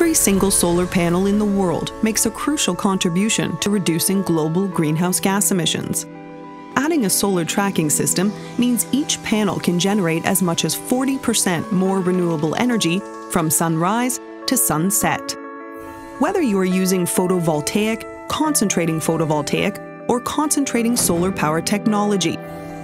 Every single solar panel in the world makes a crucial contribution to reducing global greenhouse gas emissions. Adding a solar tracking system means each panel can generate as much as 40% more renewable energy from sunrise to sunset. Whether you are using photovoltaic, concentrating photovoltaic, or concentrating solar power technology,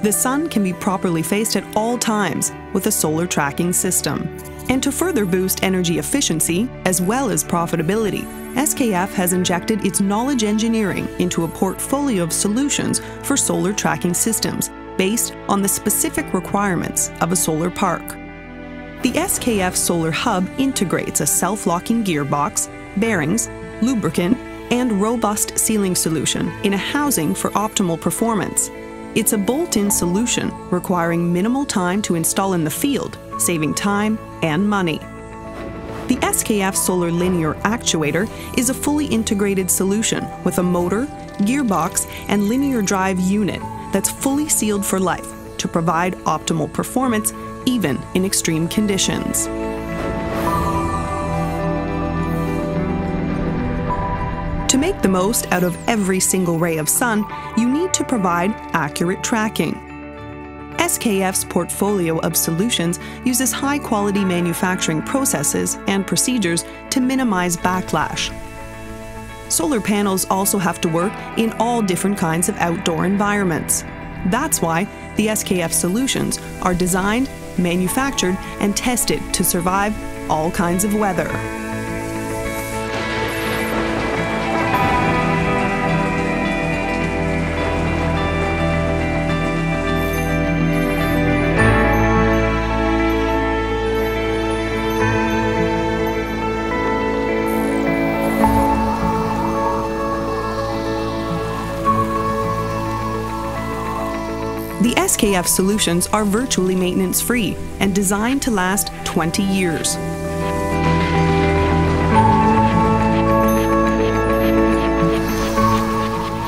the sun can be properly faced at all times with a solar tracking system. And to further boost energy efficiency as well as profitability, SKF has injected its knowledge engineering into a portfolio of solutions for solar tracking systems based on the specific requirements of a solar park. The SKF Solar Hub integrates a self locking gearbox, bearings, lubricant, and robust sealing solution in a housing for optimal performance. It's a bolt in solution requiring minimal time to install in the field saving time and money. The SKF Solar Linear Actuator is a fully integrated solution with a motor, gearbox, and linear drive unit that's fully sealed for life to provide optimal performance even in extreme conditions. To make the most out of every single ray of sun, you need to provide accurate tracking. SKF's portfolio of solutions uses high quality manufacturing processes and procedures to minimize backlash. Solar panels also have to work in all different kinds of outdoor environments. That's why the SKF solutions are designed, manufactured, and tested to survive all kinds of weather. The SKF solutions are virtually maintenance free and designed to last 20 years.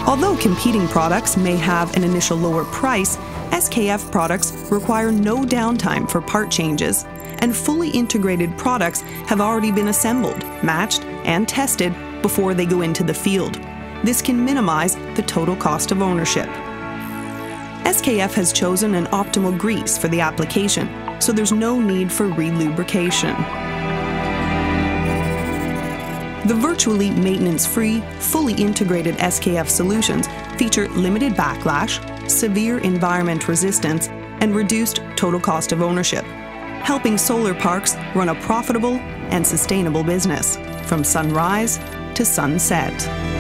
Although competing products may have an initial lower price, SKF products require no downtime for part changes, and fully integrated products have already been assembled, matched, and tested before they go into the field. This can minimize the total cost of ownership. SKF has chosen an optimal grease for the application, so there's no need for relubrication. The virtually maintenance-free, fully integrated SKF solutions feature limited backlash, severe environment resistance, and reduced total cost of ownership, helping solar parks run a profitable and sustainable business from sunrise to sunset.